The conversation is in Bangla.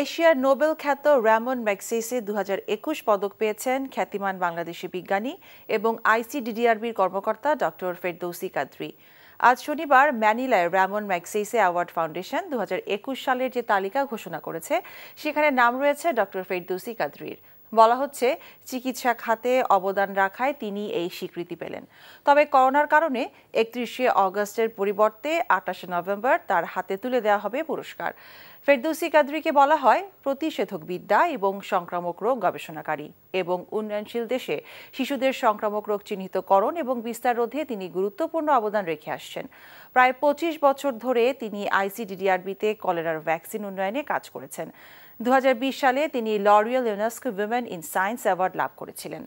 এশিয়ার নোবেল খ্যাত র্যামন ম্যাক্সেসে দু পদক পেয়েছেন খ্যাতিমান বাংলাদেশি বিজ্ঞানী এবং আইসিডিডিআরবির কর্মকর্তা ডক্টর ফেরদৌসি কাদ্রি। আজ শনিবার ম্যানিলায় র্যামন ম্যাক্সেসে অ্যাওয়ার্ড ফাউন্ডেশন দু হাজার একুশ সালের যে তালিকা ঘোষণা করেছে, সেখানে নাম রয়েছে ডক্টর ফেরদৌসি কাদ্রির। বলা হচ্ছে, চিকিৎসা খাতে অবদান রাখায় তিনি এই স্বীকৃতি পেলেন। তবে করোনার কারণে একত্রিশে অগস্টের পরিবর্তে আটাশে নভেম্বর তার হাতে তুলে দেওয়া হবে পুরস্কার। ফেরদৌসি কাদরিকে বলা হয় প্রতিষেধক বিদ্যা এবং সংক্রামক রোগ গবেষণাকারী এবং উন্নয়নশীল দেশে শিশুদের সংক্রামক রোগ চিহ্নিতকরণ এবং বিস্তার রোধে তিনি গুরুত্বপূর্ণ অবদান রেখে আসছেন। প্রায় পঁচিশ বছর ধরে তিনি আইসিডিডিআরবিতে কলেরার ভ্যাকসিন উন্নয়নে কাজ করেছেন। দু হাজার বিশ সালে তিনি L'Oreal UNESCO women in science award লাভ করেছিলেন।